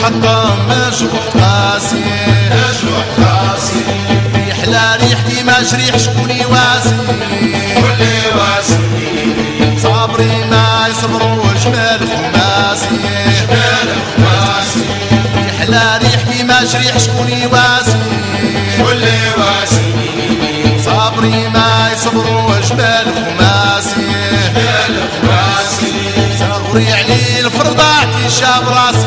تحطم مجروح قاسي مجروح قاسي يحلى ريحتي ما جريح شكون يواسي كل واسي. صبري ما يصبروا جمال خماسي جبال خواسي يحلى ريحتي ما جريح شكون يواسي كل واسي. صبري ما يصبروا جبال خماسي جبال خواسي صبري علي الفرضاتي شاب راسي.